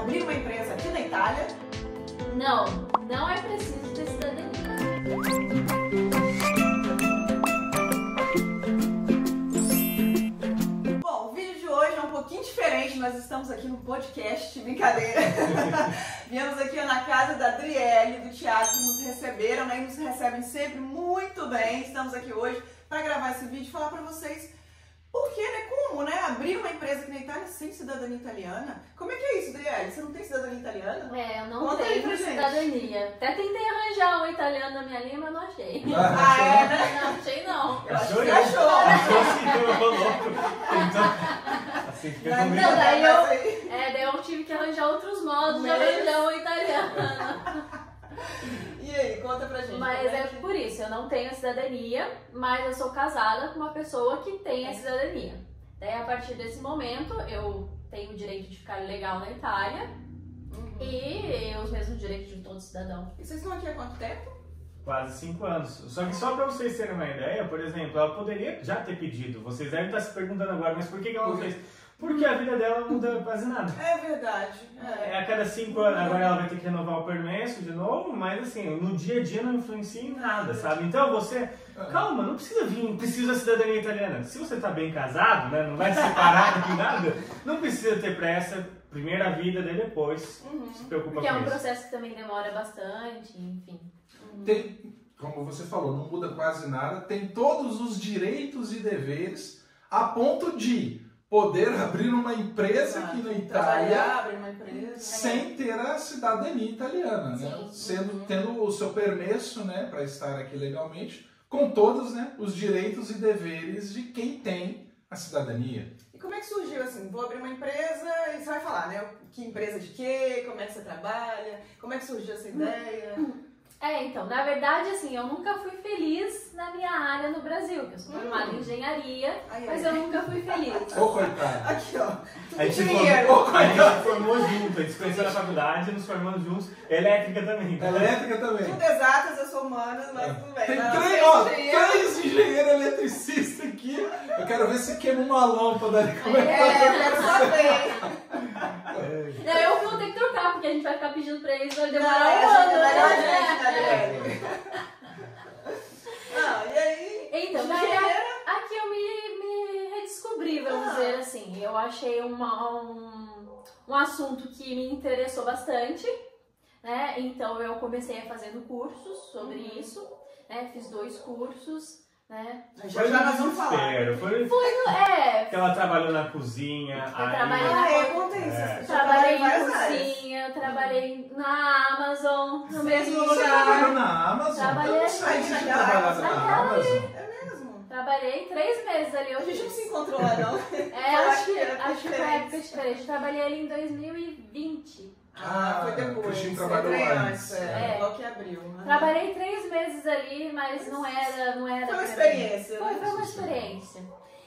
abrir uma empresa aqui na Itália? Não, não é preciso ter cidadania. Bom, o vídeo de hoje é um pouquinho diferente. Nós estamos aqui no podcast, brincadeira. Viemos aqui na casa da Adriele do Thiago que nos receberam, né? E nos recebem sempre muito bem. Estamos aqui hoje para gravar esse vídeo e falar para vocês por que, né? Como, né? Abrir uma empresa aqui na Itália sem cidadania italiana? Como é que é isso, Adriele? Você não tem cidadania italiana? É, eu não Conta tenho gente. cidadania. Até tentei arranjar um italiano na minha língua, mas não achei. Ah, é, né? Não achei não. Eu acho Achou que eu? achou. Achou assim, eu tô louco. Então, assim, fica Não. Não, daí eu- aí- É, daí eu tive que arranjar outros modos de arranjar um italiano. E aí, conta pra gente. Mas como é que- por isso, eu não tenho a cidadania, mas eu sou casada com uma pessoa que tem É. a cidadania. Daí a partir desse momento eu tenho o direito de ficar legal na Itália Uhum. e os mesmos direitos de todo cidadão. E vocês estão aqui há quanto tempo? Quase cinco anos. Só que só pra vocês terem uma ideia, por exemplo, ela poderia já ter pedido. Vocês devem estar se perguntando agora, mas por que que ela não fez? Porque a vida dela não muda quase nada. É verdade. É, É. a cada cinco anos, agora ela vai ter que renovar o permesso de novo, mas assim, no dia a dia não influencia em nada, sabe? Então você, calma, não precisa vir, precisa da cidadania italiana. Se você tá bem casado, né, não vai se separar nem nada, não precisa ter pressa, primeiro a vida, daí depois Uhum. se preocupa Porque é com um isso. processo que também demora bastante, enfim. Tem, como você falou, não muda quase nada, tem todos os direitos e deveres a ponto de poder abrir uma empresa aqui na Itália empresa. sem ter a cidadania italiana, né? Sendo, Uhum. tendo o seu permesso, né, para estar aqui legalmente, com todos, né, os direitos e deveres de quem tem a cidadania. E como é que surgiu assim? Vou abrir uma empresa e você vai falar, né? Que empresa de quê? Como é que você trabalha? Como é que surgiu essa ideia? É, então, na verdade, assim, eu nunca fui feliz na minha área no Brasil, que eu sou formada em engenharia, Ai, mas ai. eu nunca fui feliz. Ô, coitado. Aqui, ó. A gente, formou, a gente formou junto, a gente se conheceu na faculdade, nos formamos juntos, elétrica também. tá? Elétrica também. Tudo exatas, eu sou humanas, mas tudo bem. Tem três, ó, três engenheiros eletricistas aqui. Eu quero ver se queima uma lâmpada ali. Como é que É, eu quero saber. Não, eu que vou ter que trocar, porque a gente vai ficar pedindo pra eles, vai Não, demorar um ano, é né? gente? Não, e aí? Então, daí Engenheira? aqui eu me, me redescobri, vamos Ah. dizer assim. Eu achei uma, um, um assunto que me interessou bastante, né? Então eu comecei a fazendo cursos sobre Uhum. isso, né? Fiz dois cursos, né? Já já nós vamos falar. desespero, Foi É, que ela trabalhou na cozinha, Eu aí... trabalhei Ah, é, conta isso. É. Trabalhei em várias áreas. cozinha, trabalhei na Amazon, no Sim, mesmo você Você trabalhou lugar. na Amazon? Trabalhei naquela trabalhava na Amazon. É mesmo? Trabalhei três meses ali. A Eu gente não se encontrou lá, não. É, acho que, que era acho que foi diferente. época diferente. Eu trabalhei ali em 2020. Ah, foi Ah, depois. Cristina trabalhou antes. É, É. logo que abriu. né? Trabalhei três meses ali, mas não era. Não era Foi uma experiência. Foi, né? foi uma experiência.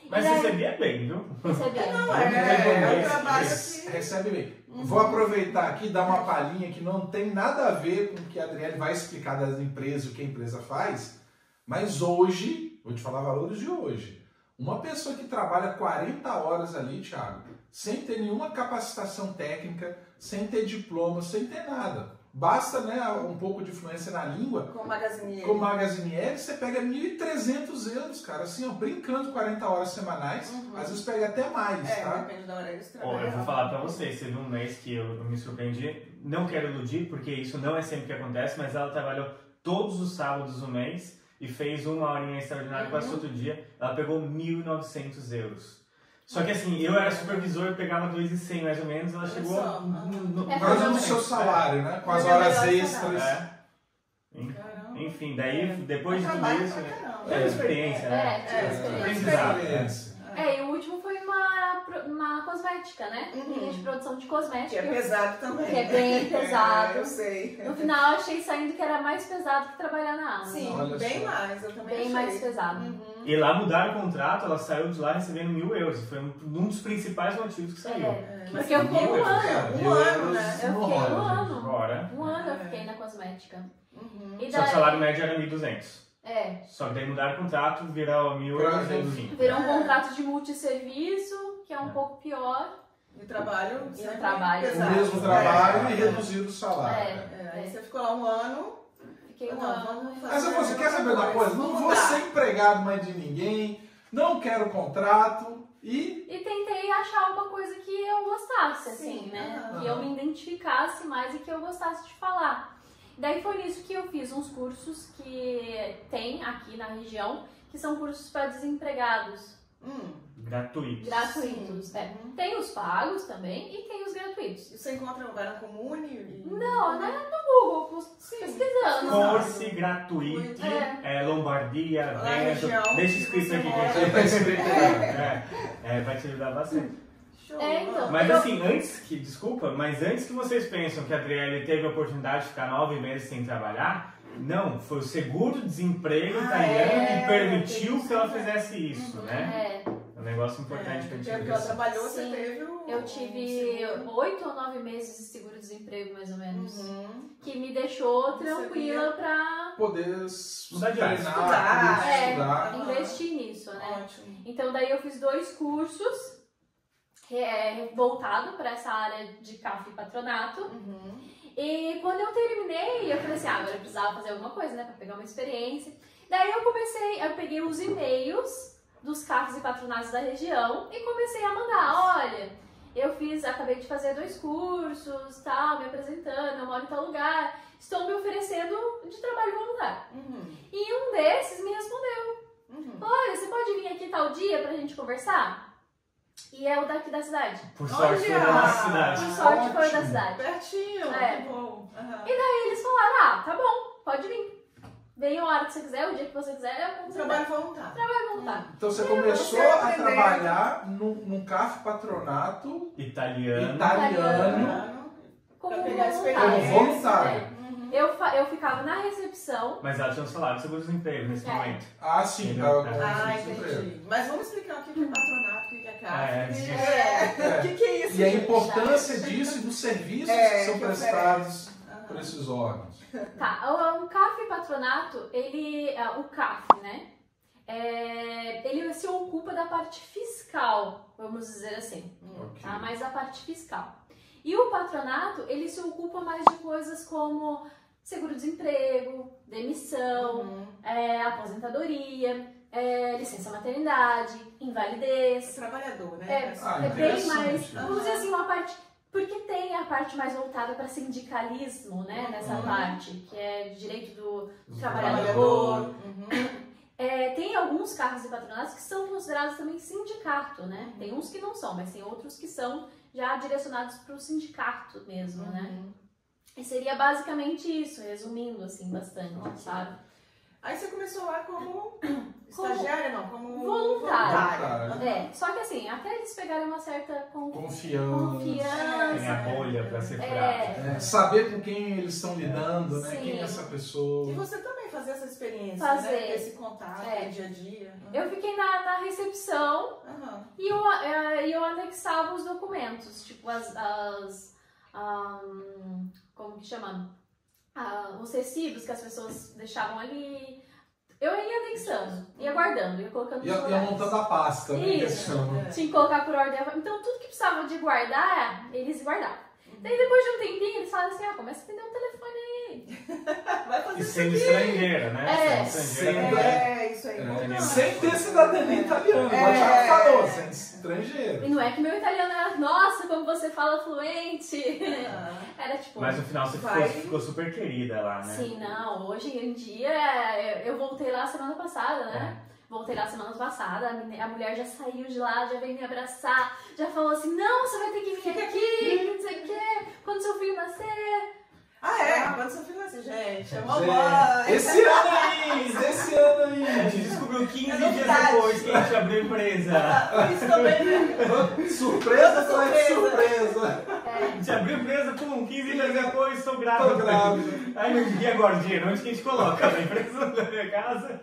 Mas daí- recebia bem, viu? Recebia. Não, É, é, é um trabalho que... Recebe bem. Vou aproveitar aqui e dar uma palhinha que não tem nada a ver com o que a Adriele vai explicar das empresas, o que a empresa faz, mas hoje, vou te falar valores de hoje. Uma pessoa que trabalha 40 horas ali, Thiago, sem ter nenhuma capacitação técnica, sem ter diploma, sem ter nada. Basta né, um pouco de fluência na língua. Com o Magazine. Com o Magazine L, você pega 1.300 euros, cara, assim, ó, brincando 40 horas semanais. Uhum. Às vezes pega até mais, É, tá? depende da hora que você Ó, eu vou falar pra vocês, teve um mês que eu, eu me surpreendi, não quero iludir, porque isso não é sempre que acontece, mas ela trabalhou todos os sábados do mês e fez uma horinha extraordinária quase Uhum. todo dia, ela pegou 1.900 euros. Só que assim, eu era supervisor, eu pegava 2,100 mais ou menos, ela chegou só. no, no, É, Quase Mas o seu salário, né? Com as é horas extras. É. Enfim, daí depois de tudo isso, né? É uma experiência, né? É, É, né? É, e o último foi uma, cosmética, né? Uhum. Linha de produção de Que cosmética. é pesado também. Que é bem pesado. É, eu sei. No final, eu achei saindo que era mais pesado que trabalhar na Amazon. Sim, Olha bem só. mais. Eu também Bem achei. mais pesado. Uhum. E lá mudaram o contrato, ela saiu de lá recebendo mil euros. Foi um, um dos principais motivos que saiu. É, É, porque eu fiquei um ano. Um ano, euros né? Eu fiquei um ano. Agora. Um ano eu É. fiquei na cosmética. Uhum. E Só que o daí, salário médio era 1.200. é, Só que daí mudaram o contrato, virou mil euros e vinho. virou um Ah. contrato de multisserviço, que é um É. pouco pior. E o trabalho. E o sempre trabalho. O mesmo trabalho É. e reduzir o salário. É. É, aí você ficou lá um ano. Fiquei um Não, ano. fazer- Mas você quer saber da coisa? Não vou ser empregado mais de ninguém, não quero contrato e. E tentei achar uma coisa que eu gostasse, assim, Sim, né? Que eu me identificasse mais e que eu gostasse de falar. Daí foi nisso que eu fiz uns cursos que tem aqui na região, que são cursos para desempregados, Hum. Gratuito. gratuitos. Sim. É. Uhum. Tem os pagos também e tem os gratuitos. E você encontra vai na comune? E... Não, né? No Google, Sim. pesquisando. Curso gratuito, É. é, Lombardia, Veneto. região Deixa que escrito aqui, mora. gente. Escrito aí. É, é, vai te ajudar bastante. Show. É, então. Mas Eu- assim, antes que, desculpa, mas antes que vocês pensam que a Adriele teve a oportunidade de ficar nove meses sem trabalhar, não, foi o seguro-desemprego Ah, italiano é, que permitiu que ela fizesse isso, né? É, É um negócio importante pra É, gente porque ver ela isso. trabalhou, você Sim. teve o. eu tive oito ou nove meses de seguro-desemprego, mais ou menos. Uhum. Que me deixou Você tranquila pra Poder treinar, Estudar. poder É. estudar. investir nisso, né? Ótimo. Então daí eu fiz dois cursos é, voltado para essa área de CAF e patronato. Uhum. E quando eu terminei, eu falei assim, ah, agora eu precisava fazer alguma coisa, né, para pegar uma experiência. Daí eu comecei, eu peguei os e-mails dos CAFs e patronatos da região e comecei a mandar, olha, eu fiz, acabei de fazer dois cursos, tal, me apresentando, eu moro em tal lugar, estou me oferecendo de trabalho voluntário. Uhum. E um desses me respondeu. Uhum. Olha, você pode vir aqui tal dia pra gente conversar? E é o daqui da cidade. Por sorte foi da cidade. Por sorte foi da cidade. Pertinho, É. que bom. Aham. Aí eles falaram, ah, tá bom, pode vir. Vem a hora que você quiser, o dia que você quiser, eu vou Trabalho voluntário. Trabalho voluntário. Então você começou você a trabalhar num, num CAF patronato Italiano. italiano. Como voluntário. Como voluntário. É. Uhum. Eu, eu ficava na recepção. Mas ela tinha um salário de seguro-desemprego nesse É. momento. Ah, sim, com Ah, entendi. Mas vamos explicar o que é patronato, o que é É. É. O que, que é isso? E a importância disso e dos serviços É, que são que prestados Aham. por esses órgãos. Tá, o, o CAF patronato, ele. ah, O CAF, né? é, ele se ocupa da parte fiscal, vamos dizer assim. Ok. tá? mais a parte fiscal. E o patronato, ele se ocupa mais de coisas como seguro-desemprego, demissão, Uhum. é, aposentadoria, é, licença maternidade, invalidez. Trabalhador, né? É. Ah, é bem mais, vamos dizer assim, uma parte... Porque tem a parte mais voltada para sindicalismo, né, nessa Uhum. parte, que é direito do Os trabalhador. Uhum. É, tem alguns cargos e patronatos que são considerados também sindicato, né? Tem uns que não são, mas tem outros que são já direcionados para o sindicato mesmo, né? Uhum. E seria basicamente isso, resumindo assim bastante, Ok. sabe? Aí você começou lá como estagiária, não, como Voluntária. Voluntária. É, só que assim, até eles pegarem uma certa con- Confiança. confiança. Tem a bolha pra ser fraca. É, É, saber com quem eles estão lidando, né? Sim. Quem é essa pessoa. E você também fazia essa experiência, Fazer. né? Ter esse contato É. no dia a dia. eu fiquei na, na recepção Aham. e eu, é, eu anexava os documentos, tipo as. as ahn, como que chama? Ah, os recibos que as pessoas deixavam ali. Eu ia anexando, ia guardando, ia colocando Ia, ia montando a pasta, né? Isso. chamam. É. Tinha que colocar por ordem. Então, tudo que precisava de guardar, eles guardavam. Daí, depois de um tempinho, eles falaram assim: ah, começa a atender um telefone aí. Vai fazer E isso sendo aqui. estrangeira, né? É. Sendo estrangeira. Sendo- É, isso aí. É, Não, sem ter cidadania italiana, como É. o Thiago falou, sendo estrangeiro. E não é que meu italiano era, nossa, como você fala fluente. Ah. Era tipo. Mas no final você ficou, Vai. ficou super querida lá, né? Sim, não. Hoje em dia, eu voltei lá semana passada, né? Voltei lá semana passada, a mulher já saiu de lá, já veio me abraçar, já falou assim: não, você vai ter que vir aqui, não sei o quê, quando seu filho nascer. Ah, é? Quando seu filho nasce, gente, é Gente, mamãe. Esse ano aí, esse ano A aí. gente descobriu 15 É dias depois que a gente abriu a empresa. Isso também, né? Surpresa Surpresa. surpresa. A gente abriu a empresa, pum, 15 dias depois, estou grávida. Tô grávida. Aí, dia agora, dinheiro, onde que a gente coloca? Na empresa da minha casa?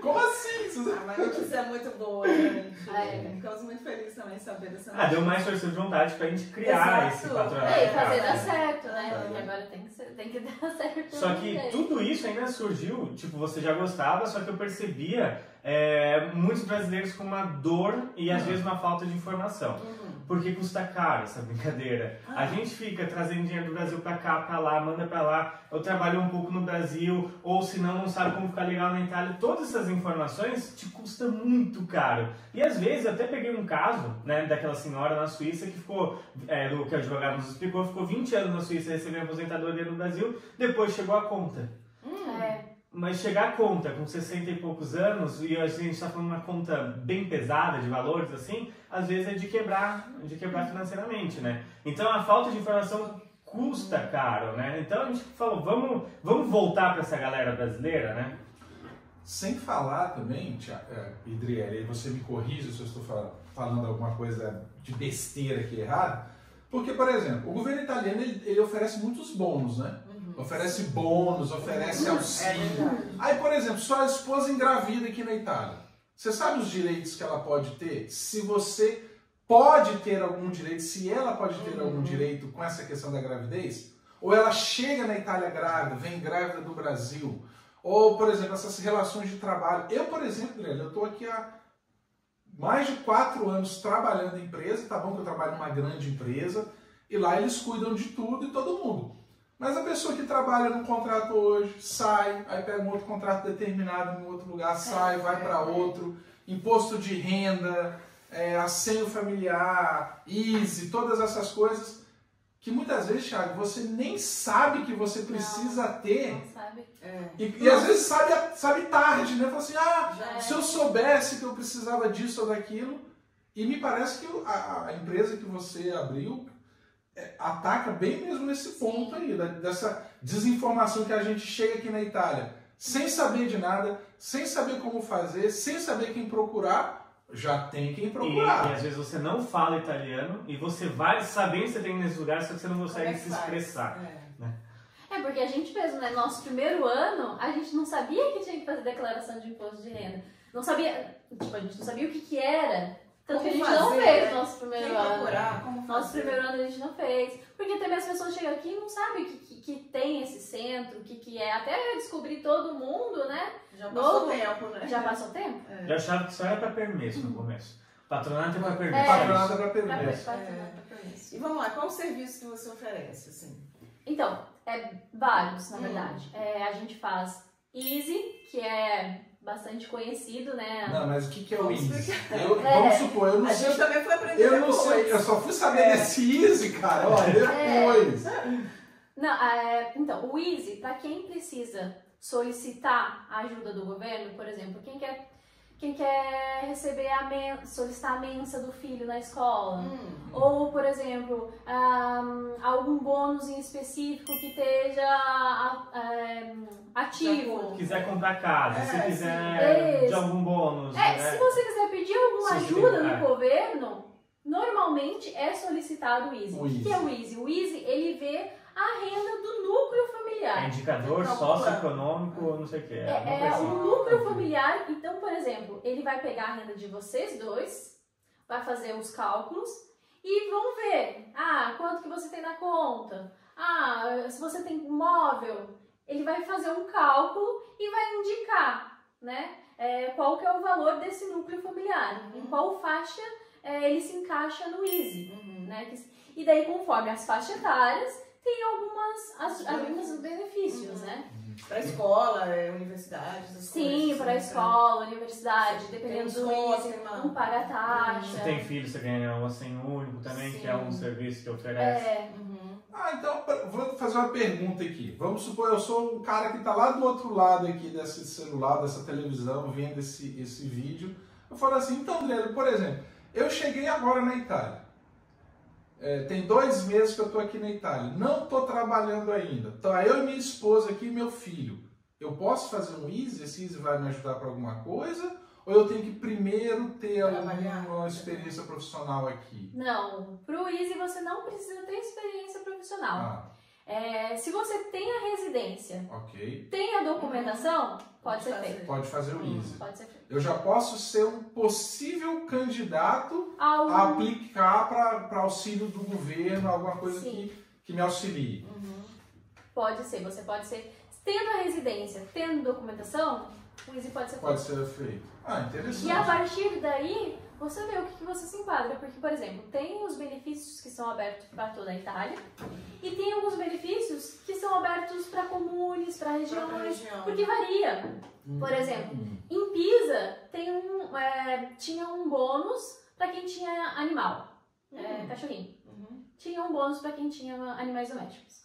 Como assim? Ah, mas a notícia é muito boa, gente. É. Ficamos muito felizes também em saber dessa Ah, deu mais força de vontade pra gente criar Exato. esse patronato. É, e fazer dar certo, né? Ah. Porque agora tem que, ser- tem que dar certo. Só que também. tudo isso ainda surgiu, tipo, você já gostava, só que eu percebia é, muitos brasileiros com uma dor e às vezes uma falta de informação. Uhum. Porque custa caro essa brincadeira. A gente fica trazendo dinheiro do Brasil pra cá, pra lá, manda pra lá. Eu trabalho um pouco no Brasil, ou se não, não sabe como ficar legal na Itália. Todas essas informações te custa muito caro. E às vezes, eu até peguei um caso, né, daquela senhora na Suíça que ficou, é, do que o advogado nos explicou, ficou 20 anos na Suíça recebendo aposentadoria no Brasil, depois chegou a conta. É, Mas chegar a conta com 60 e poucos anos, e a gente está falando uma conta bem pesada de valores assim, às vezes é de quebrar, de quebrar financeiramente, né? Então a falta de informação custa caro, né? Então a gente falou, vamos, vamos voltar para essa galera brasileira, né? Sem falar também, é, Idriele, aí você me corrija se eu estou fal- falando alguma coisa de besteira aqui errado, porque, por exemplo, o governo italiano ele, ele oferece muitos bônus, né? Oferece bônus, oferece É auxílio. Aí, por exemplo, sua esposa engravida aqui na Itália. Você sabe os direitos que ela pode ter? Se você pode ter algum direito, se ela pode ter algum direito com essa questão da gravidez? Ou ela chega na Itália grávida, vem grávida do Brasil? Ou, por exemplo, essas relações de trabalho. Eu, por exemplo, eu estou aqui há mais de quatro anos trabalhando em empresa, tá bom que eu trabalho numa grande empresa, e lá eles cuidam de tudo e todo mundo. Mas a pessoa que trabalha num contrato hoje, sai, aí pega um outro contrato determinado em outro lugar, sai, vai para outro, imposto de renda, é, assenho familiar, easy, todas essas coisas, que muitas vezes, Thiago, você nem sabe que você precisa ter, não sabe? É. e, e às vezes sabe, sabe tarde, né? Fala assim, ah, Já se eu soubesse que eu precisava disso ou daquilo, e me parece que a, a empresa que você abriu é, ataca bem mesmo nesse ponto aí, da- dessa desinformação que a gente chega aqui na Itália, sem saber de nada, sem saber como fazer, sem saber quem procurar, já tem quem E, procurar. e às vezes você não fala italiano e você vai sabendo que você tem nesse lugar, só que você não consegue é que se expressar. É. É, porque a gente mesmo, né? Nosso primeiro ano, a gente não sabia que tinha que fazer declaração de imposto de renda. Não sabia, tipo, a gente não sabia o que que era. Tanto que a gente não fez né? nosso primeiro ano. procurar, como Nosso fazer? primeiro ano a gente não fez. Porque também as pessoas chegam aqui e não sabem que, que, que tem esse centro, o que, que é. Até descobrir todo mundo, né? Já passou Novo. tempo, né? Já passou tempo? Eu achava que só era para permesso no começo. Patronato é para permesso. É. isso. Patronada para Pra, permesso. É. E vamos lá, qual o serviço que você oferece, assim? Então, é vários, na Hum. verdade. É, a gente faz Easy, que é bastante conhecido, né? Não, mas o que, que é o explicar. Eu- É. Vamos supor, eu não A sei. gente também foi aprender Eu não depois. sei, eu só fui saber É. desse Easy, cara, ó, depois. Não, é, então, o Easy, para quem precisa solicitar a ajuda do governo, por exemplo, quem quer, quem quer receber a men solicitar a mensa do filho na escola, Hum. ou, por exemplo, ahn, algum bônus em específico que esteja ah, ehm, ativo. Se quiser comprar casa, É, se sim. quiser de Isso. algum bônus. É, né? se você quiser pedir alguma Se ajuda no é. governo, normalmente é solicitado o Easy. O O que que é Easy. o Easy? O Easy, ele vê a renda do núcleo É familiar. indicador Então, socioeconômico, não sei o que. É, alguma é coisa assim. um núcleo familiar. Então, por exemplo, ele vai pegar a renda de vocês dois, vai fazer os cálculos e vão ver. Ah, quanto que você tem na conta? Ah, se você tem móvel, ele vai fazer um cálculo e vai indicar, né? é, qual que é o valor desse núcleo familiar, em qual faixa é, ele se encaixa no Easy, Uhum. né? E daí, conforme as faixas etárias, tem algumas, as, alguns benefícios, né? Pra escola, é, universidade, essas Sim, coisas. para a assim, escola, universidade, Tem dependendo do uma- um paga taxa. Se tem filho, você ganha um assenho único também, que é um Sim. serviço que oferece. É, Uhum. Ah, então vou fazer uma pergunta aqui. Vamos supor, eu sou um cara que está lá do outro lado aqui desse celular, dessa televisão, vendo esse, esse vídeo. Eu falo assim, então, Adriano, por exemplo, eu cheguei agora na Itália. É, tem dois meses que eu estou aqui na Itália. Não estou trabalhando ainda. Tá eu e minha esposa aqui e meu filho. Eu posso fazer um Easy? Esse Easy vai me ajudar para alguma coisa? Ou eu tenho que primeiro ter alguma experiência profissional aqui? não, pro Easy você não precisa ter experiência profissional. Ah, É, se você tem a residência, ok. tem a documentação, pode ser fazer. feito. Pode fazer o Easy. Pode ser feito. eu já posso ser um possível candidato Algum- a aplicar para auxílio do governo, alguma coisa Sim. que, que me auxilie. Pode ser, você pode ser. Tendo a residência, tendo documentação, o Easy pode ser feito. Pode ser feito. Ah, interessante. E a partir daí, você vê o que, que você se enquadra. Porque, por exemplo, tem os benefícios que são abertos para toda a Itália e tem alguns benefícios que são abertos para comunes, para regiões, região. porque varia. Por exemplo, em Pisa tem um, é, tinha um bônus para quem tinha animal, é, cachorrinho. Uhum. Tinha um bônus para quem tinha animais domésticos.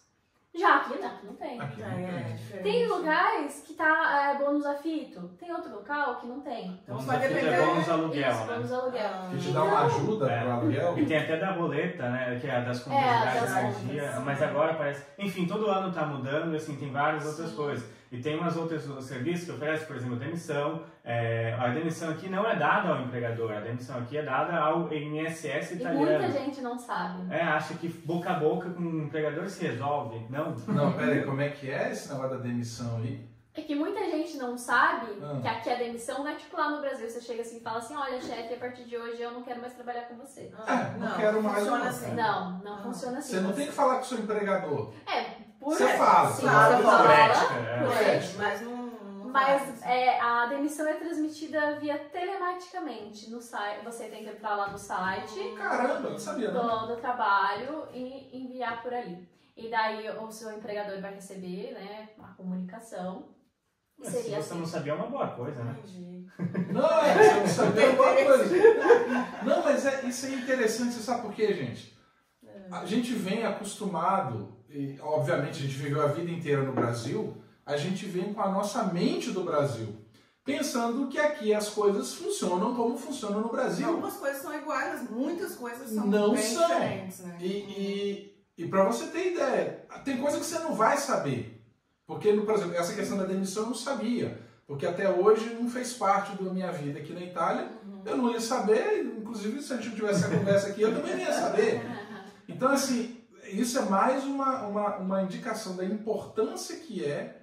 Já aqui não, aqui não tem. Aqui É, não é tem. diferente. Tem lugares que tá é, bônus a fito, tem outro local que não tem. Então Bônus vai fita depender- é bônus aluguel, Isso, né? bônus aluguel. Que te dá uma ajuda É. pro aluguel. E tem até da roleta, né? Que é a das contas É, energia. Mas agora parece. Enfim, todo ano tá mudando, assim, tem várias outras Sim. coisas. E tem umas outras serviços que oferecem, por exemplo, demissão. É, a demissão aqui não é dada ao empregador, a demissão aqui é dada ao INSS E italiano. muita gente não sabe. É, acha que boca a boca com o empregador se resolve. Não. Não, pera aí, como é que é esse negócio da demissão aí? É que muita gente não sabe Ah. que aqui a demissão não é tipo lá no Brasil. Você chega assim e fala assim: olha, chefe, a partir de hoje eu não quero mais trabalhar com você. Ah, É, não quero mais funciona não. assim. Não, não Ah. funciona assim. Você não tem que falar com o seu empregador. É, por. Você fala, Sim, você fala, fala. ética, é. por ética. ética. Mas não. não Mas é, a demissão é transmitida via telematicamente no site. Você tem que entrar lá no site Caramba, não sabia não. do, do trabalho e enviar por ali. E daí o seu empregador vai receber, né, a comunicação. E Mas se você assim. não sabia, é uma boa coisa, né? Entendi. Não, é, você não sabia alguma coisa. Não, mas é, isso é interessante, você sabe por quê, gente? A gente vem acostumado, e obviamente a gente viveu a vida inteira no Brasil, a gente vem com a nossa mente do Brasil, pensando que aqui as coisas funcionam como funcionam no Brasil. Algumas coisas são iguais, muitas coisas são Não bem são. diferentes, né? E, e, e para você ter ideia, tem coisa que você não vai saber. Porque, por exemplo, essa questão da demissão eu não sabia. Porque até hoje não fez parte da minha vida aqui na Itália. Eu não ia saber, inclusive se a gente não tivesse essa conversa aqui, eu também não ia saber. Então, assim, isso é mais uma, uma, uma indicação da importância que é,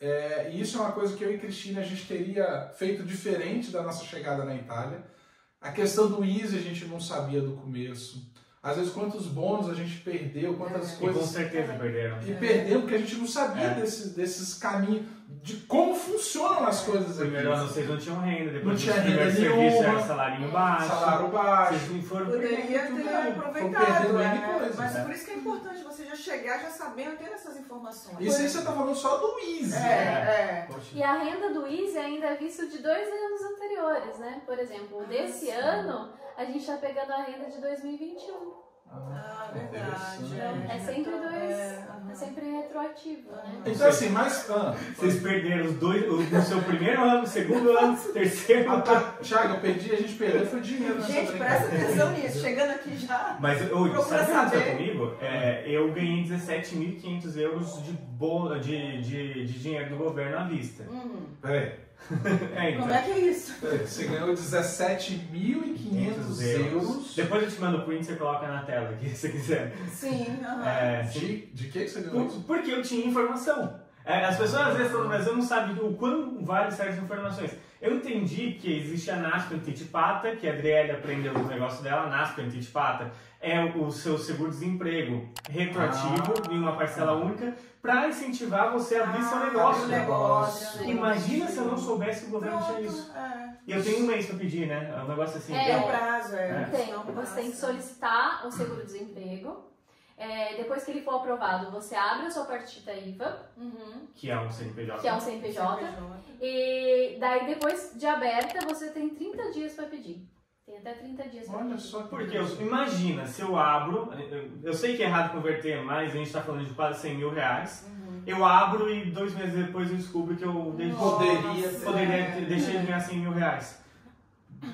é, e isso é uma coisa que eu e Cristina a gente teria feito diferente da nossa chegada na Itália. A questão do Easy a gente não sabia do começo. Às vezes, quantos bônus a gente perdeu, quantas É. E com coisas. certeza perderam. E perdeu porque a gente não sabia É. desses, desses caminhos, de como funcionam as coisas aqui. Primeiro ano vocês não tinham renda, depois Não tinha renda serviço nenhuma. era salário baixo. Salário baixo. Vocês foram Poderia ter tudo. aproveitado, é, N coisas, mas né? por isso que é importante você já chegar já sabendo ter essas informações. Isso aí você tá falando só do Easy. É, né? é. E a renda do Easy ainda é visto de dois anos anteriores, né? Por exemplo, Ah, desse ano, a gente tá pegando a renda de 2021. Ah, verdade. Interessante. É sempre dois. É, É sempre retroativo, né? Então, assim, mas. Ah, Vocês perderam os dois, o, no seu primeiro ano, segundo ano, terceiro ah, ano. tá. Thiago, eu perdi, a gente perdeu, foi dinheiro Gente, presta atenção nisso. Chegando aqui já. Mas eu, sabe o que aconteceu comigo? É, eu ganhei 17.500 euros de, bo, de, de, de dinheiro do governo à vista. Hum, Peraí, É, então. como é que é isso? peraí, você ganhou 17.500 euros. Depois eu te mando o print e você coloca na tela aqui, se você quiser. Sim. É, De, de que que você ganhou isso? Porque eu tinha informação. É, as pessoas às vezes estão no Brasil não sabem o quão vale certas informações. Eu entendi que existe a NASP Antitipata, que a Adriele aprendeu no negócio dela, a NASP Antitipata é o seu seguro-desemprego retroativo Ah. em uma parcela única para incentivar você a abrir seu Ah, negócio. abrir o negócio. Imagina se eu não soubesse que o governo tinha Pronto, isso. é. E eu tenho um mês para pedir, né? É um negócio assim. É. Tem então- um prazo, é. É. Tem. Senão Você tem que solicitar o seguro-desemprego. É, depois que ele for aprovado, você abre a sua partida IVA, Uhum. que é um CNPJ. que é um CNPJ. E daí, depois de aberta, você tem 30 dias para pedir. Tem até 30 dias para Olha só que Porque eu, imagina, se eu abro, eu, sei que é errado converter, mas a gente está falando de quase 100 mil reais. Uhum. Eu abro e dois meses depois eu descubro que eu de- Poderia poderia é. ter- deixei de ganhar 100 mil reais.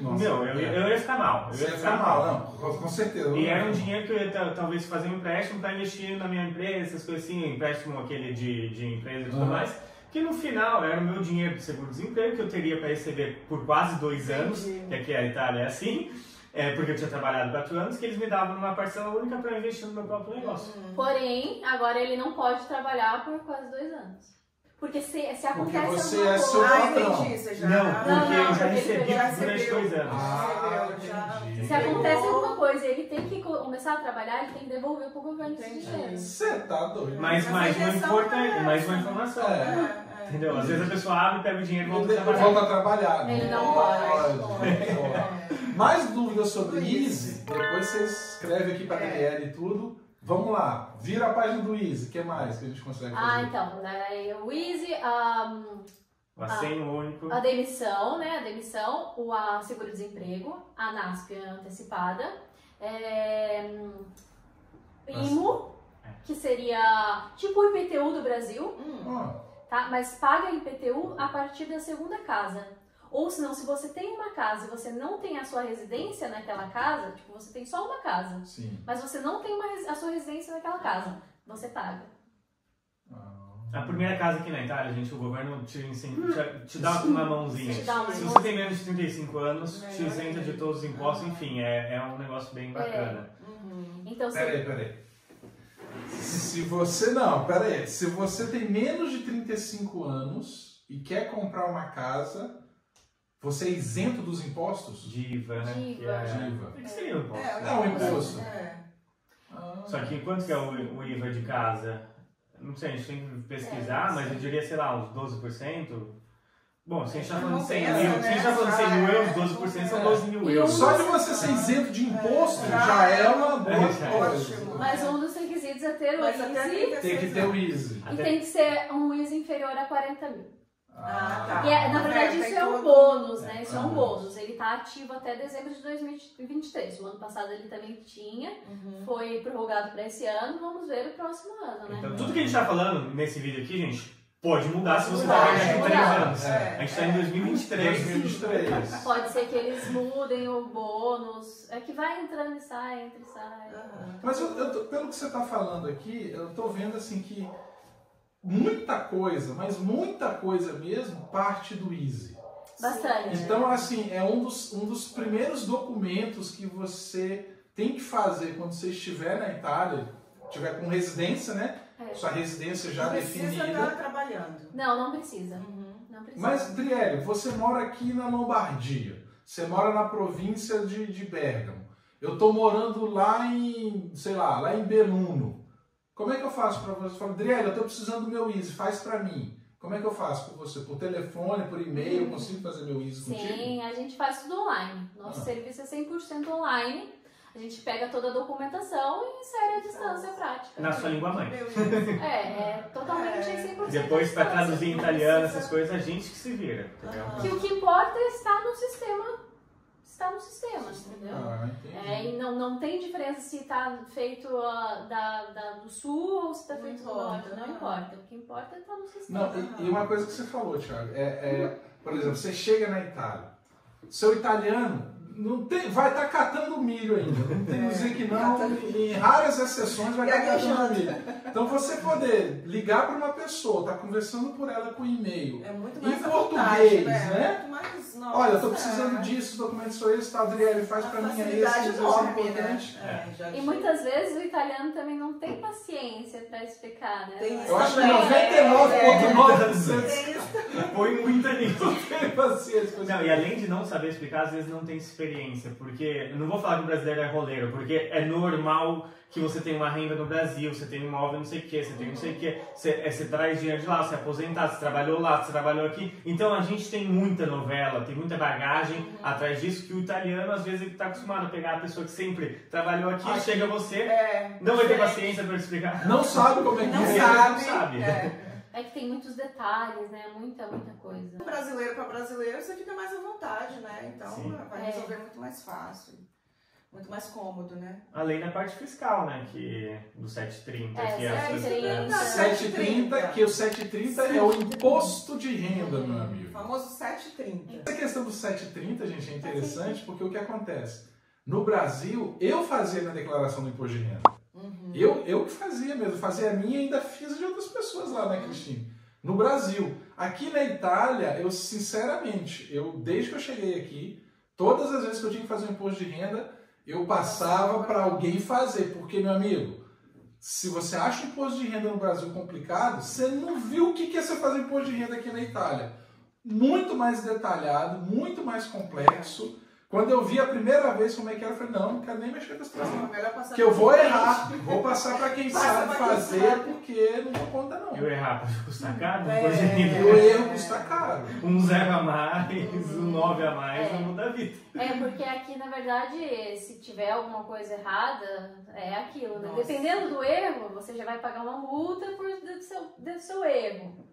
Nossa, Meu, eu, é. eu ia ficar mal. Eu Você ia ficar ficar mal, não, com, certeza. E era um dinheiro que eu ia ta- talvez fazer um empréstimo para investir na minha empresa, essas coisas assim, empréstimo aquele de, de empresa e tudo Uhum. mais. Que no final era o meu dinheiro de seguro-desemprego que eu teria para receber por quase dois anos, Entendi. que aqui a Itália é assim, é, porque eu tinha trabalhado quatro anos, que eles me davam numa parcela única para investir no meu próprio negócio. Uhum. Porém, agora ele não pode trabalhar por quase dois anos. Porque se, se acontece você alguma é seu coisa... Ah, patrão. entendi. Você já... Não, Não, porque não, eu já porque recebi durante dois anos. Ah, Já- entendi. Se acontece alguma coisa e ele tem que co- começar a trabalhar, ele tem que devolver pro governo esse dinheiro. Você tá doido. Mas Mas mais uma, intenção importa, é mais uma informação. É. É, é. Entendeu? Às vezes a pessoa abre, pega o dinheiro e volta trabalhar. volta a trabalhar. Ele não pode. pode. Mais dúvidas sobre Easy? Depois você escreve aqui para a É. DL e tudo. Vamos lá, vira a página do Easy. O que mais que a gente consegue fazer? Ah, então, daí o Easy, a, O assento único. a demissão, né? A demissão, o a seguro-desemprego, a NASP antecipada, é, IMO, É. que seria tipo o IPTU do Brasil, Hum. Tá? Mas paga IPTU a partir da segunda casa. Ou senão, se você tem uma casa e você não tem a sua residência naquela casa, tipo, você tem só uma casa, sim. mas você não tem uma a sua residência naquela casa, você paga. Ah. A primeira casa aqui na Itália, gente, o governo te, incen- te, te dá uma mãozinha. Te dá uma Se você tem menos de 35 anos, te Melhor isenta de todos os impostos, Ah. enfim, é, é um negócio bem bacana. Uhum. Então, se Peraí, peraí. Se você não, peraí. Se você tem menos de 35 anos e quer comprar uma casa, você é isento dos impostos? Diva, né? Diva. Que é... Diva. O que seria o imposto? É, Não, o imposto. É. Ah. Só que quanto que é o, o IVA de casa? Não sei, a gente tem que pesquisar, É, mas eu diria, sei lá, uns 12%. Bom, se a gente tá falando de 100 Compensa, mil, né? se a gente tá falando de 100 mil Já euros, é, 12% são é. 12 mil euros. Só de você ser isento de imposto É, já é uma boa É, é. coisa. Mas um dos requisitos é ter o 36 Tem que ter o Easy. e tem que ser um Easy inferior a 40 mil. Ah, tá. E é- na É, verdade isso é um bônus, né? Isso é Ah. um bônus. Ele tá ativo até dezembro de 2023. O ano passado ele também tinha, Uhum. foi prorrogado para esse ano. Vamos ver o próximo ano, né? Então, tudo que a gente tá falando nesse vídeo aqui, gente, pode mudar se você Mudar, tá daqui é, a 3 mudar. anos. É, A gente tá é. em 2023. 2023. Pode ser que eles mudem o bônus. É que vai entrando e sai, entra e sai. Mas eu, eu tô- pelo que você está falando aqui, eu tô vendo assim que muita coisa, mas muita coisa mesmo, parte do Easy. Bastante. Então, assim, é um dos, um dos primeiros documentos que você tem que fazer quando você estiver na Itália, tiver com residência, né? É. Sua residência já Não precisa definida. estar trabalhando. Não, não precisa. Uhum. Não precisa. Mas, Driele, você mora aqui na Lombardia, você mora na província de, de Bergamo. Eu estou morando lá em, sei lá, lá em Beluno. Como é que eu faço para você? Fala, Driele, eu estou precisando do meu Easy, faz para mim. Como é que eu faço com você? Por telefone, por e-mail, eu consigo fazer meu Easy contigo? Sim, a gente faz tudo online. Nosso Ah. serviço é 100% online. A gente pega toda a documentação e insere a distância prática. Na sua língua mãe. É, é totalmente É. 100% Depois, distância. traduzir em italiano, essas coisas, a gente que se vira. Entendeu? Que o que importa é estar no sistema. Está no sistema, entendeu? Ah, entendi. É, e não, não tem diferença se está feito ah, da, da- do sul ou se está feito do norte. Não né? importa. O que importa é estar no sistema. Não, e, e uma coisa que você falou, Thiago, é, é, por exemplo, você chega na Itália, seu italiano não tem, vai estar catando milho ainda, não tem É, dizer que não, catando em raras exceções vai estar catando Gaguejando. milho. Então você poder ligar para uma pessoa, estar conversando por ela com e-mail, É muito Em mais à português, né? Muito mais, nossa, olha, eu estou precisando é. disso, os documentos são esses, tá, Adriele, faz para mim é facilidade esse, isso é enorme, importante. né? É, já E muitas vezes o italiano também não tem paciência para explicar, né? Tem Eu acho que Também, 99,9% Tem isso. Põe muita nisso. tem paciência. Não, e além de não saber explicar, às vezes não tem experiência, porque eu não vou falar que o brasileiro é roleiro, porque é normal que você tenha uma renda no Brasil, você tem um imóvel não sei o que, você tem não sei o que, você, é, você traz dinheiro de lá, você é aposentado, você trabalhou lá, você trabalhou aqui. Então a gente tem muita novela, tem muita bagagem atrás disso que o italiano às vezes ele tá acostumado a pegar a pessoa que sempre trabalhou aqui, Aqui. chega você, É, não vai ter paciência para explicar. Não sabe como é que Não é. sabe. não sabe. É. É que tem muitos detalhes, né? Muita, muita coisa. Brasileiro para brasileiro, você fica mais à vontade, né? Então Sim. vai É. resolver muito mais fácil. Muito mais cômodo, né? Além da parte fiscal, né, que do 730, É, que é as coisas- 730. 730, que o 730 é o imposto de renda, meu O amigo. famoso 730. Essa questão do 730, gente, é interessante porque o que acontece? No Brasil, eu fazia minha declaração do imposto de renda. Uhum. Eu, eu que fazia mesmo, fazia a minha e ainda fiz de outras pessoas lá, né, Cristine? No Brasil. Aqui na Itália, eu sinceramente, eu desde que eu cheguei aqui, todas as vezes que eu tinha que fazer um imposto de renda, eu passava para alguém fazer, porque, meu amigo, se você acha o imposto de renda no Brasil complicado, você não viu o que é você fazer imposto de renda aqui na Itália. Muito mais detalhado, muito mais complexo, Quando eu vi a primeira vez como é que era, eu falei, não, não quero nem mexer com esse troço, não. Que eu vou errar, vou passar pra quem Passa sabe pra quem fazer, sabe. porque não dou conta não. E o errar pode custar caro? É. Depois E o erro custa caro. Um zero a mais, um nove a mais, É. não muda a vida. É, porque aqui, na verdade, se tiver alguma coisa errada, é aquilo, né? Dependendo do erro, você já vai pagar uma multa por do seu, do seu erro.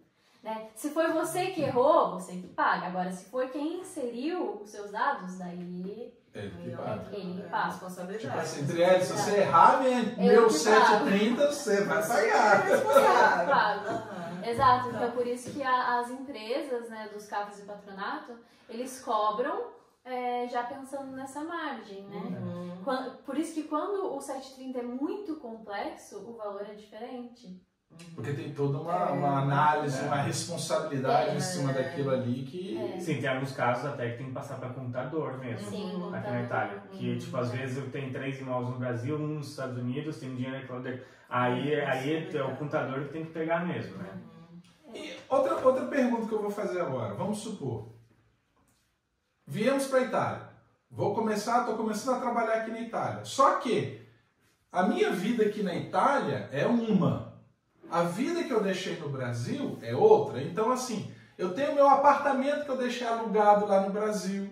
Né? Se foi você que errou, você que paga. Agora, se foi quem inseriu os seus dados, daí É, que Aí, ó, paga. Ele é passa. responsabilidade. Tipo assim, Triel, se você errar minha- meu que 730, você vai é pagar. responsável. paga. Exato, então é por isso que a- as empresas né, dos carros de patronato, eles cobram é, já pensando nessa margem, né? Uhum. Quan- Por isso que quando o 730 é muito complexo, o valor é diferente. Porque tem toda uma, É. uma análise, É. uma responsabilidade É. em cima daquilo ali que. É. Sim, tem alguns casos até que tem que passar para contador mesmo. Sim, Aqui na Itália. Que, Hum. tipo, às vezes eu tenho três imóveis no Brasil, um nos Estados Unidos, tem dinheiro aqui. Aí, aí é o contador que tem que pegar mesmo, né? E outra, outra pergunta que eu vou fazer agora. Vamos supor. Viemos para a Itália. Vou começar, estou começando a trabalhar aqui na Itália. Só que a minha vida aqui na Itália é uma. A vida que eu deixei no Brasil é outra. Então, assim, eu tenho meu apartamento que eu deixei alugado lá no Brasil.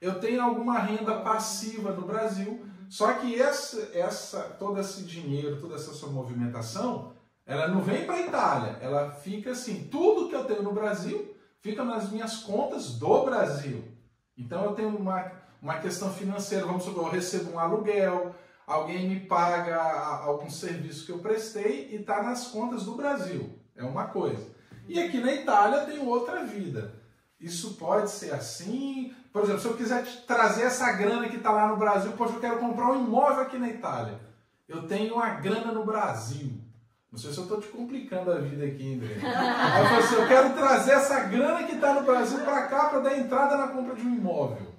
Eu tenho alguma renda passiva no Brasil. Só que essa, essa, todo esse dinheiro, toda essa sua movimentação, ela não vem para a Itália. Ela fica assim, tudo que eu tenho no Brasil fica nas minhas contas do Brasil. Então eu tenho uma, uma questão financeira, vamos supor, eu recebo um aluguel, alguém me paga algum serviço que eu prestei e está nas contas do Brasil. É uma coisa. E aqui na Itália tenho outra vida. Isso pode ser assim. Por exemplo, se eu quiser trazer essa grana que está lá no Brasil, poxa, eu quero comprar um imóvel aqui na Itália. Eu tenho uma grana no Brasil. Não sei se eu estou te complicando a vida aqui, André. Aí eu assim, eu quero trazer essa grana que está no Brasil para cá para dar entrada na compra de um imóvel.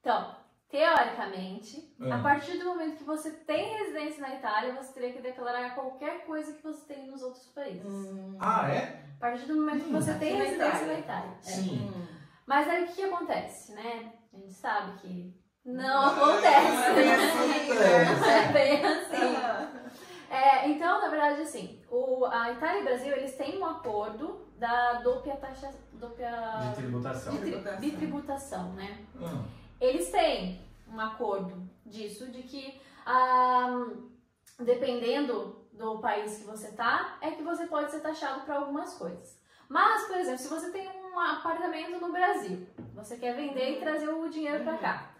Então, teoricamente, É. a partir do momento que você tem residência na Itália, você teria que declarar qualquer coisa que você tem nos outros países. Hum. Ah, é? A partir do momento que você Aqui tem na residência Itália. na Itália. É. Sim. Hum. Mas aí o que, acontece, né? A gente sabe que não Não acontece. é bem né? assim, É. É bem assim. É, então, na verdade, assim, o, a Itália e o Brasil, eles têm um acordo da doppia taxa... Doppia... De tributação. de tri- Tributação. bitributação, né? Ah, Eles têm um acordo disso, de que ah, dependendo do país que você tá, é que você pode ser taxado para algumas coisas. Mas, por exemplo, se você tem um apartamento no Brasil, você quer vender e trazer o dinheiro para cá,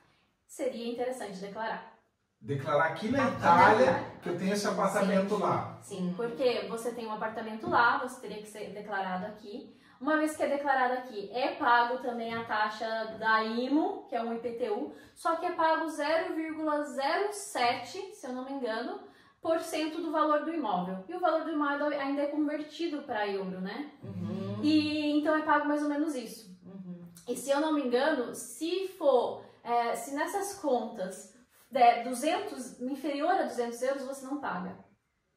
seria interessante declarar. Declarar aqui na Itália. que eu tenho esse apartamento Sim. lá. Sim, porque você tem um apartamento lá, você teria que ser declarado aqui. Uma vez que é declarado aqui, é pago também a taxa da IMO, que é um IPTU, só que é pago 0,07, se eu não me engano, por cento do valor do imóvel. E o valor do imóvel ainda é convertido para euro, né? Uhum. E então é pago mais ou menos isso. Uhum. E se eu não me engano, se for, é, se nessas contas der 200, inferior a 200 euros, você não paga.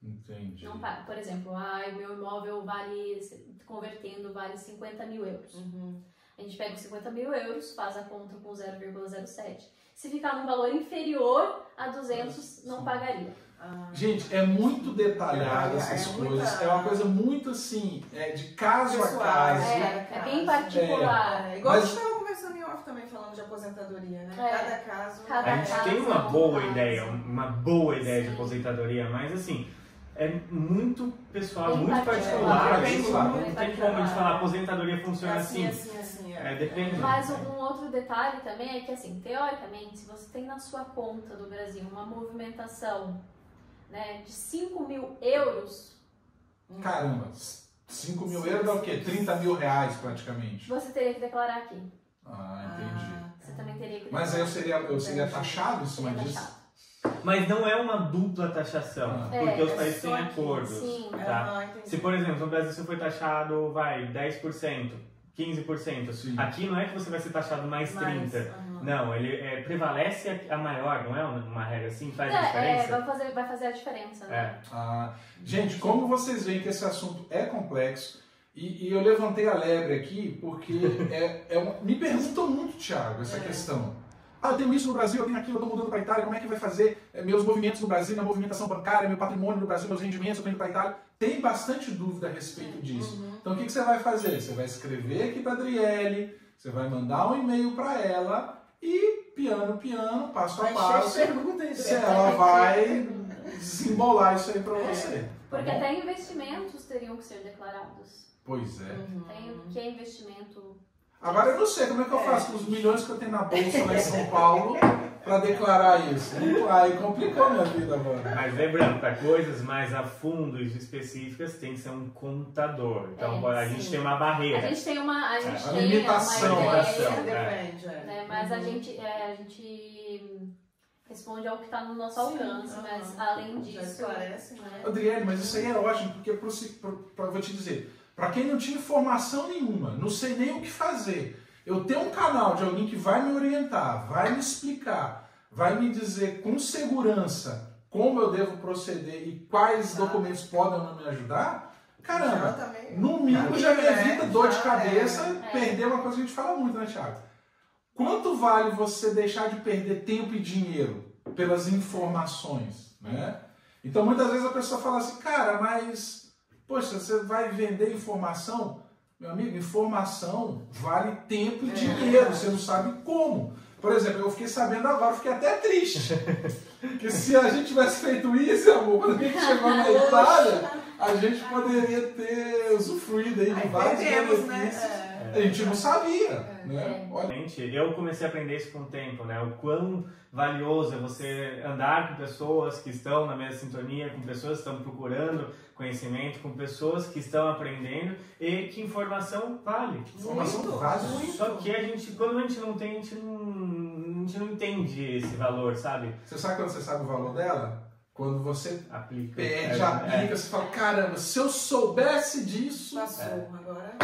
Entendi. Não paga. Por exemplo, ai, meu imóvel vale, convertendo, vale 50 mil euros. Uhum. A gente pega os 50 mil euros, faz a conta com 0,07. Se ficar num valor inferior a 200, não Sim. pagaria. Ah. Gente, é muito detalhado É, essas é coisas. muita- É uma coisa muito assim, é de caso Pessoal, a caso. É, é bem caso. particular. É, igual Mas- a gente estava conversando em off também, falando de aposentadoria, né? É. Cada caso. Cada A gente caso tem é uma um boa caso. ideia, uma boa ideia de Sim. aposentadoria, mas assim, é muito pessoal, muito particular. muito Não tem como a gente falar aposentadoria funciona assim, assim. assim, assim. É, depende. Mas um, outro detalhe também é que, assim, teoricamente, se você tem na sua conta do Brasil uma movimentação né, de 5 mil euros, Caramba, 5 mil euros dá o quê? 30 mil reais praticamente. você teria que declarar aqui. Ah, entendi. Ah, Você também teria que Mas aí eu seria, eu seria taxado em cima disso? Mas não é uma dupla taxação, É, porque os é países têm acordos. sim. Tá? Se, por exemplo, no Brasil você foi taxado, vai, 10%, 15%. Sim. Aqui não é que você vai ser taxado mais 30%. aham. Não, ele é, prevalece a, a maior, não é uma, regra assim? Faz a É, é, diferença? vai, fazer, vai fazer a diferença, né? É. Ah, gente, como vocês veem que esse assunto é complexo, E, e eu levantei a lebre aqui porque é, é uma- me perguntam muito, Thiago, essa É. questão. Ah, eu tenho isso no Brasil, eu tenho aquilo, eu estou mudando para a Itália, como é que vai fazer é, meus movimentos no Brasil, minha movimentação bancária, meu patrimônio no Brasil, meus rendimentos, eu estou indo para a Itália? Tem bastante dúvida a respeito disso. Então o que, que você vai fazer? Você vai escrever aqui para a Adriele, você vai mandar um e-mail para ela e piano, piano, passo a passo, se ela vai desembolar isso aí para você. tá Porque até investimentos teriam que ser declarados. Pois é. Tem o que é investimento. Agora eu não sei como é que eu É. faço com os milhões que eu tenho na bolsa lá em São Paulo para declarar isso. Aí complicou minha vida agora. Mas lembrando, para coisas mais a fundo e específicas, tem que ser um contador. Então É, a gente sim. tem uma A barreira. gente tem uma. A gente a tem limitação, uma né? ideia, Limitação. Depende, é. né? Mas a gente, é, a gente responde ao que está no nosso alcance, Sim, mas aham. além Já disso. esclarece, né? Adriele, mas isso aí é ótimo, porque pro, pro, pro- eu vou te dizer, para quem não tinha informação nenhuma, não sei nem o que fazer, eu tenho um canal de alguém que vai me orientar, vai me explicar, vai me dizer com segurança como eu devo proceder e quais Tá. documentos podem ou não me ajudar, caramba, também. No mínimo já me É, evita dor de já cabeça, é. perder uma coisa que a gente fala muito, né, Thiago? Quanto vale você deixar de perder tempo e dinheiro pelas informações, né? Então muitas vezes a pessoa fala assim, cara, mas poxa, você vai vender informação? Meu amigo, informação vale tempo e É. dinheiro, você não sabe como. Por exemplo, eu fiquei sabendo agora, fiquei até triste. que se a gente tivesse feito isso, amor, quando a gente chegou na Itália, a gente poderia ter usufruído aí de vários perdemos, benefícios. né? A gente não sabia, né? É. Olha, eu comecei a aprender isso com o tempo, né? O quão valioso é você andar com pessoas que estão na mesma sintonia, com pessoas que estão procurando conhecimento, com pessoas que estão aprendendo e que informação vale. informação Muito, vale. muito. Só que a gente, quando a gente não tem, a gente não, a gente não entende esse valor, sabe? Você sabe quando você sabe o valor dela? Quando você Aplica. perde, É, aplica, você fala, caramba, se eu soubesse disso. Passou, agora.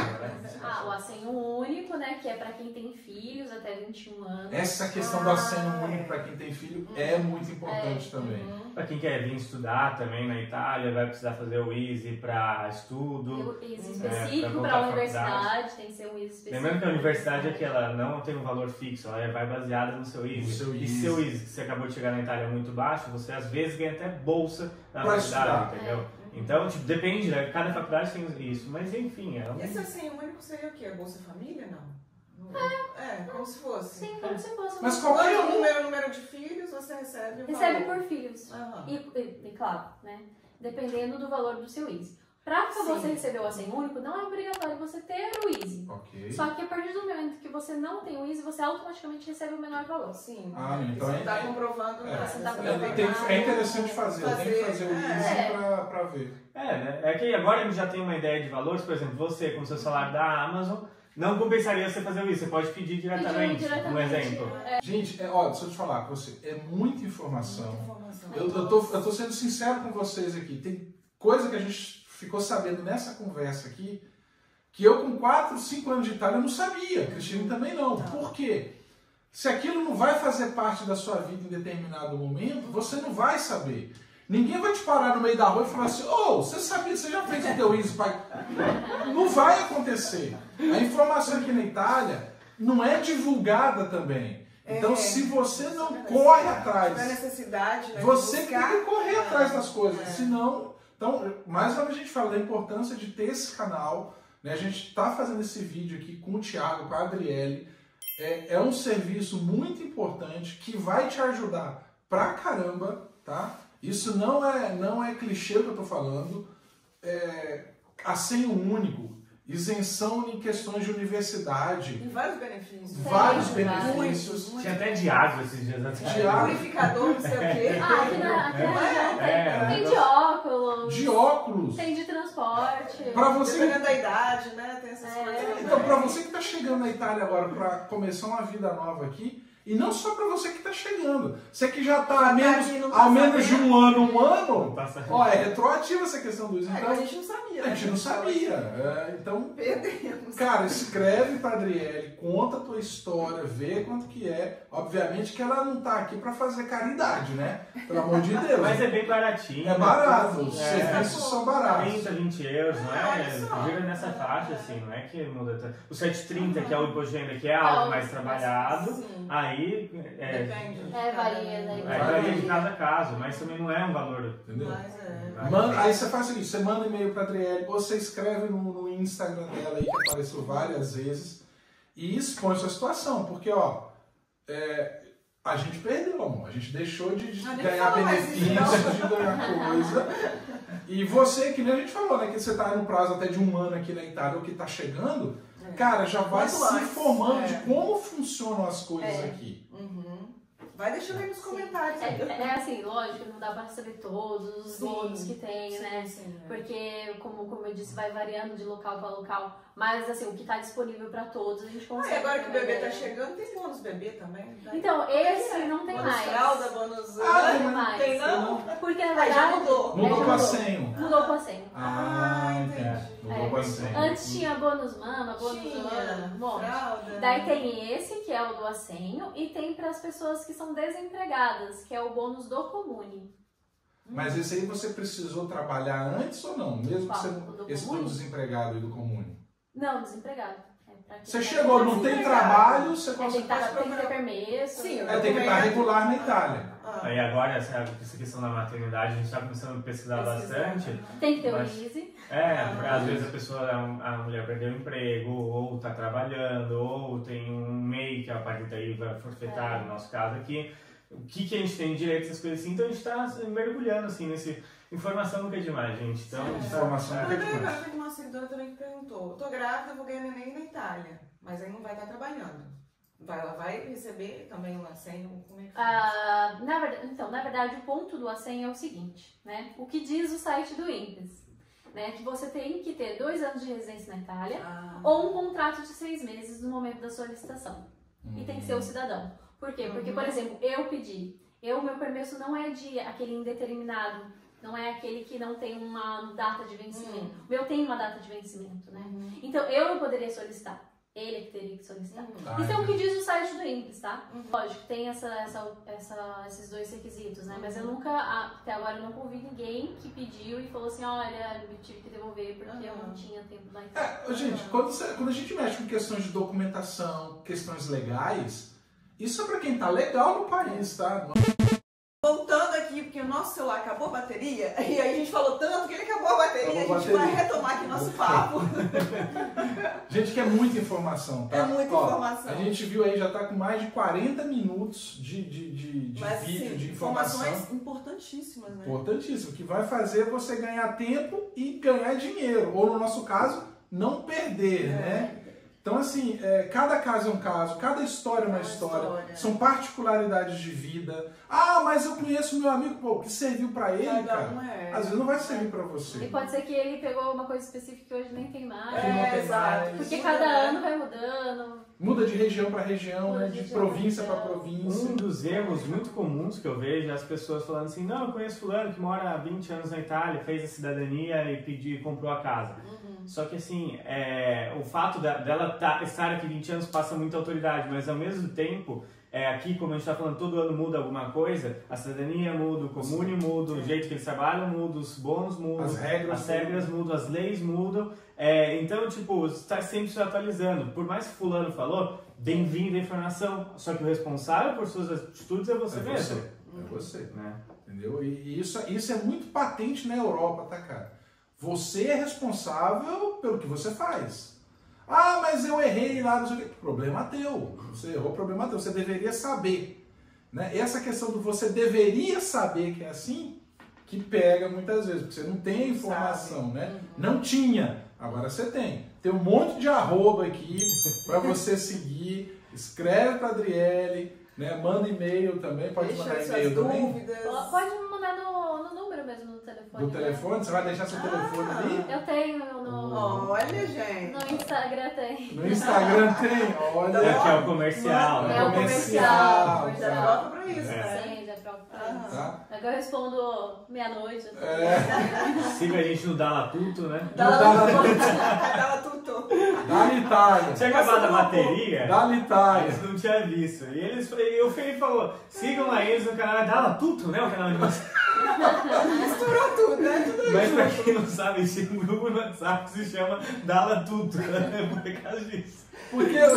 Ah, o assenho único, né? Que é pra quem tem filhos até 21 anos. Essa questão do aceno único para quem tem filho é muito importante também. Uhum. Para quem quer vir estudar também na Itália, vai precisar fazer o Easy para estudo. Tem o ISE É, pra específico voltar para a universidade, tem que ser um ISE específico. Lembrando que a universidade aqui ela não tem um valor fixo, ela vai baseada no seu ISE. No seu e seu ISE, que você acabou de chegar na Itália, é muito baixo, você às vezes ganha até bolsa na Pra estudar. entendeu? Então, tipo, depende, né? Cada faculdade tem isso, mas enfim, é um... Esse assim, o único seria o quê? Bolsa Família? Não. Não- É, como se fosse. Sim, como se fosse. Mas qual- Qualquer Quanto um. número, número de filhos você recebe o Recebe valor. por filhos. Aham. E, e- e, claro, né? Dependendo do valor do seu ISE. Pra Sim. você receber o assenho único, não é obrigatório você ter o ISE. Ok. Só que a partir do momento que você não tem o ISE, você automaticamente recebe o menor valor. Sim. Ah, então você é- não está é- comprovando É, nada. Você tá é, tem- pagar, é interessante fazer, eu tenho que fazer o. ISE É. pra, pra ver. É, né? É que agora a gente já tem uma ideia de valores, por exemplo, você com seu salário da Amazon, não compensaria você fazer isso, você pode pedir diretamente, diretamente. um exemplo. É, Gente, é, ó, deixa eu te falar com você, é muita informação. Muita informação. Eu, eu, tô, eu tô sendo sincero com vocês aqui. Tem coisa que a gente ficou sabendo nessa conversa aqui que eu, com 4, 5 anos de Itália, eu não sabia. Cristina também não. Não. Por quê? Se aquilo não vai fazer parte da sua vida em determinado momento, você não vai saber. Ninguém vai te parar no meio da rua e falar assim: Ô, você sabia, você já fez o teu Easy pai? Não vai acontecer. A informação aqui na Itália não é divulgada também. Então, É. se você não corre atrás Tiver necessidade, né, você buscar, tem que correr é, atrás das coisas, é. senão. Então, mais uma vez a gente fala da importância de ter esse canal. Né? A gente está fazendo esse vídeo aqui com o Thiago, com a Adriele. É, é um serviço muito importante que vai te ajudar pra caramba, tá? Isso não é, não é clichê que eu tô falando. É, assenho único, isenção em questões de universidade, Tem vários benefícios. vários Tem, benefícios. Muitos, Tinha até diário esses dias atrás. Diário. Purificador, não sei o quê. Ah, aqui na, aqui na é? tem, É, tem de óculos, De óculos. tem de transporte. Pra você Dependendo da idade, né? Tem essas É. coisas. Então, para você que está chegando na Itália agora para começar uma vida nova aqui, E não só para você que está chegando. Você que já está há tá menos, não há tá menos de um ano, um ano, tá ó, é retroativa essa questão do uso. É, Então, a gente não sabia. a né? gente não sabia. É, então, Perdemos. Cara, escreve pra Adriele, conta a tua história, vê quanto que é. Obviamente que ela não tá aqui pra fazer caridade, né? Pelo amor de Deus. Mas é bem baratinho. É barato, os É. serviços são baratos. 30, 20 euros, não é? só. Gira nessa faixa, assim, não é que muda. O 730, que é o imposto de renda, que é algo mais trabalhado, Sim. Aí é, Depende. de É, varia, né? aí varia de cada caso, mas também não é um valor. Entendeu? Mas é. Manda- aí você faz o seguinte, você manda e-mail pra Adriele, ou você escreve no, no Instagram dela aí, que apareceu várias vezes, e expõe sua situação, porque ó, é, a gente perdeu, amor. A gente deixou de, ganhar benefícios, de ganhar coisa. E você, que nem a gente falou, né? Que você tá no prazo até de um ano aqui na Itália, ou que tá chegando, É. cara, já vai se antes, informando é. de como funcionam as coisas É. aqui. Uhum. Vai deixando aí nos comentários. É, é assim, lógico, não dá pra saber todos os Sim. bônus que tem, né? Sim, é. Porque, como, como eu disse, vai variando de local para local. Mas, assim, o que tá disponível pra todos, a gente Ah, consegue. e agora que o bebê tá chegando, tem bônus bebê também? Então, esse não tem bônus mais. fralda, bônus... Ah, Não tem mais. Tem não? Porque, na Ah, já verdade... mudou. Mudou já com a mudou. senha. Mudou com a senha. Ah, Ah, entendi. entendi. Mudou É. com a senha. Antes tinha bônus mama, bônus Tinha, um monte. fralda. Daí tem esse, que é o do assenho, e tem para as pessoas que são desempregadas, que é o bônus do comune. Mas esse aí você precisou trabalhar antes ou não? Mesmo que você, do esse do desempregado e do comune. Não, desempregado. É Você tá chegou, não tem trabalho, você É, consegue. tá, tem que ter permesso. Sim, É, tem que estar regular na Itália. Ah, Aí agora, essa, essa questão da maternidade, a gente está começando a pesquisar bastante. Tem que ter Mas- o Easy. É, Ah, porque às vezes a pessoa, a mulher perdeu o emprego, ou tá trabalhando, ou tem um MEI que a partir daí vai forfetar, É. no nosso caso aqui. O que, que a gente tem direito, essas coisas assim. Então a gente está mergulhando assim nesse. Informação nunca é demais, gente. Então, tá- Informação é, nunca é Também demais. agora teve uma seguidora também que perguntou: tô grávida, vou ganhar neném na Itália, mas aí não vai estar trabalhando. Vai, ela vai receber também o assento? Como é que? Ah, na verdade, então, na verdade, o ponto do ASEM é o seguinte, né? O que diz o site do INPES, né? Que você tem que ter dois anos de residência na Itália Ah, ou um contrato de seis meses no momento da solicitação. E tem que ser o cidadão. Por quê? Porque, por Uhum. exemplo, eu pedi, eu, meu permesso não é de aquele indeterminado, não é aquele que não tem uma data de vencimento. O meu tem uma data de vencimento, né? Uhum. Então, eu não poderia solicitar. Ele é que teria que solicitar. Uhum. Ah, Isso é o que diz o site do INPES, tá? Uhum. Lógico, tem essa, essa, essa- esses dois requisitos, né? Mas eu nunca, até agora, eu nunca ouvi ninguém que pediu e falou assim, olha, eu tive que devolver porque eu não Uhum. tinha tempo Itália. É, gente, quando, você- quando a gente mexe com questões de documentação, questões legais, isso é pra quem tá legal no país, tá? Voltando aqui, porque o nosso celular acabou a bateria, e aí a gente falou tanto que ele acabou a bateria, Acabou a a gente vai bateria. retomar aqui nosso papo. Gente, que é muita informação, tá? É muita Ó, informação. A gente viu aí, já tá com mais de 40 minutos de, de, de, de Mas vídeo, sim, de informação. informações importantíssimas, né? Importantíssimo, que vai fazer você ganhar tempo e ganhar dinheiro, ou no nosso caso, não perder, É. né? Então, assim, é, cada caso é um caso, cada história é uma Uma história, história. são particularidades de vida. Ah, mas eu conheço meu amigo, pô, o que serviu pra ele, Cada cara, um é. às vezes não vai servir pra E você. pode ser que ele pegou uma coisa específica que hoje nem tem mais. Que não É, tem exato. mais. Porque Muda, cada né? ano vai mudando. Muda de região pra região, Muda né? de de província pra região. província. Um dos erros muito comuns que eu vejo é as pessoas falando assim, não, eu conheço fulano que mora há 20 anos na Itália, fez a cidadania e pediu, comprou a casa. Uhum. Só que assim, é, o fato da- dela tá- estar aqui 20 anos passa muita autoridade, mas ao mesmo tempo, é, aqui, como a gente está falando, todo ano muda alguma coisa, a cidadania muda, o comune muda, o jeito que eles trabalham muda, os bônus mudam, As regras as regras mudam, as leis mudam. É, então, tipo, está sempre se atualizando. Por mais que fulano falou, bem-vindo a informação. Só que o responsável por suas atitudes é você É mesmo. você. É você. Né? Entendeu? E e isso, isso é muito patente na Europa, tá, cara? Você é responsável pelo que você faz. Ah, mas eu errei lá, não sei o quê. Problema teu. Você errou, problema teu. Você deveria saber. Né? Essa questão do você deveria saber que é assim, que pega muitas vezes, porque você não tem a informação, né? Não tinha, agora você tem. Tem um monte de arroba aqui para você seguir. Escreve para Adriele, né? manda e-mail também, pode Deixa mandar e-mail também. dúvidas. Pode me mandar no, no número mesmo do telefone. do telefone? Você vai deixar seu telefone ali? Eu tenho no, Olha, gente. no Instagram tem. No Instagram tem, olha. É que é o comercial, É né? o comercial. Já troca pra isso, É. né? Sim, Tá? Que eu respondo meia-noite. É, Siga a gente no Dala Tuto, né? Dá Dá- Dá tudo. da Itália. Tinha acabado a bateria. Da Itália. Eles não tinham visto. E eles, e o Felipe falou: sigam lá eles no canal Dala Tuto, né? O canal de vocês. Misturou tudo, né? Tudo Mas pra quem não sabe, um grupo no WhatsApp se chama Dala Tuto. É por causa disso.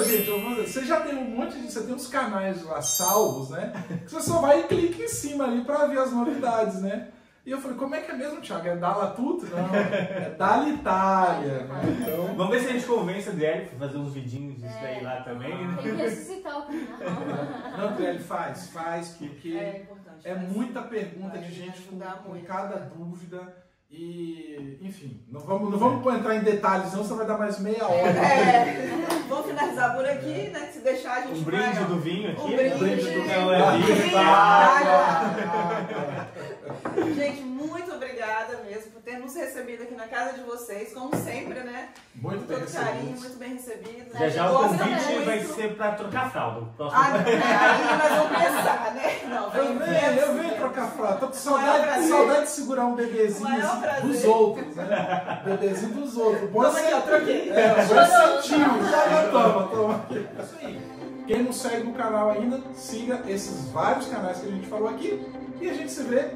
Gente, você já tem um monte de. Você tem uns canais lá salvos, né? Que você só vai e clica em cima ali pra ver as novidades, né? E eu falei, como é que é mesmo, Thiago? É Dala Tudo? Não, é Dala Itália, né? Então. Vamos ver se a gente convence a Adriele pra fazer uns vidinhos disso daí lá também, né? Tem que ressuscitar o canal. Não, Adriele, faz, faz, porque É é muita pergunta de gente com, com cada né? dúvida. E, enfim, não vamos, não vamos entrar em detalhes, não, senão vai dar mais meia hora. É, vamos finalizar por aqui, né? Que se deixar a gente Um brinde vai, do vinho aqui. Um né? brinde. do Um não é brinde. Gente, muito obrigada mesmo por ter nos recebido aqui na casa de vocês, como sempre, né? Muito Com bem todo carinho, recebidos. muito bem recebidos. Já já o convite muito. vai ser pra trocar fralda. Próximo Ah, não, é, aí nós vamos pensar, né? Não, Eu venho, eu venho trocar fralda. Tô com saudade, saudade de segurar um bebezinho assim, dos outros, né? Bebezinho dos outros. Bom Toma aqui, ó, troquei. É, bom sentiu. Já, já toma, toma. Isso aí. Quem não segue o canal ainda, siga esses vários canais que a gente falou aqui. E a gente se vê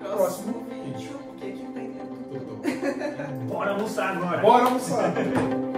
próximo vídeo. Porque aqui não tem tempo. Tô, tô. Bora almoçar agora. Bora almoçar.